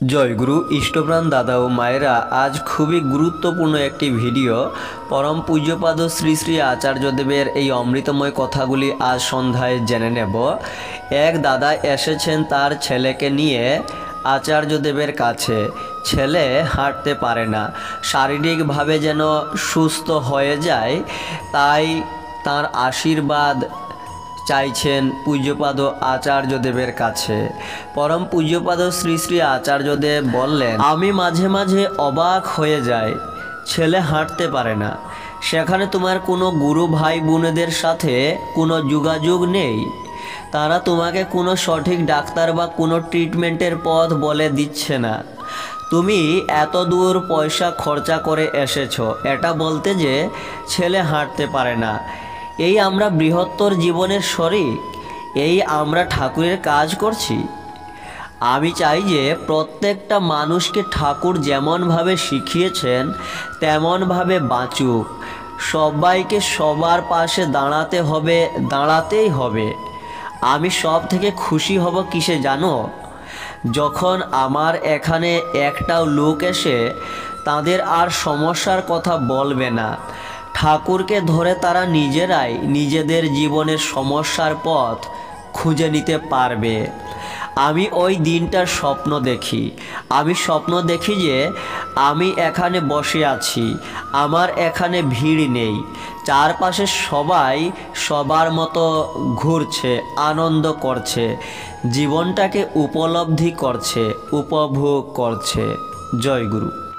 জয়গুরু ইষ্টপ্রাণ দাদা ও মায়েরা, আজ খুবই গুরুত্বপূর্ণ একটি ভিডিও। পরম পূজ্যপাদ শ্রী শ্রী আচার্যদেবের এই অমৃতময় কথাগুলি আজ সন্ধ্যায় জেনে নেব। এক দাদা এসেছেন তার ছেলেকে নিয়ে আচার্যদেবের কাছে। ছেলে হাঁটতে পারে না, শারীরিকভাবে যেন সুস্থ হয়ে যায়, তাই তার আশীর্বাদ চাইছেন পূজ্যপাদ আচার্যদেবের কাছে। পরম পূজ্যপাদ শ্রী শ্রী আচার্যদেব বললেন, আমি মাঝে মাঝে অবাক হয়ে যাই, ছেলে হাঁটতে পারে না। সেখানে তোমার কোনো গুরু ভাই বোনেদের সাথে কোনো যোগাযোগ নেই। তারা তোমাকে কোনো সঠিক ডাক্তার বা কোনো ট্রিটমেন্টের পথ বলে দিচ্ছে না। তুমি এত দূর পয়সা খরচা করে এসেছ, এটা বলতে যে ছেলে হাঁটতে পারে না। এই আমরা বৃহত্তর জীবনের শরিক, এই আমরা ঠাকুরের কাজ করছি। আমি চাই যে প্রত্যেকটা মানুষকে ঠাকুর যেমনভাবে শিখিয়েছেন, তেমনভাবে বাঁচুক। সবাইকে সবার পাশে দাঁড়াতে হবে, দাঁড়াতেই হবে। আমি সব থেকে খুশি হব কিসে জানো? যখন আমার এখানে একটাও লোক এসে তাদের আর সমস্যার কথা বলবে না ঠাকুরকে ধরে তারা নিজেরাই নিজেদের জীবনের সমস্যার পথ খুঁজে নিতে পারবে। আমি ওই দিনটার স্বপ্ন দেখি। আমি স্বপ্ন দেখি যে আমি এখানে বসে আছি। আমার এখানে ভিড় নেই। চারপাশে সবাই সবার মতো ঘুরছে, আনন্দ করছে, জীবনটাকে উপলব্ধি করছে, উপভোগ করছে। জয় গুরু।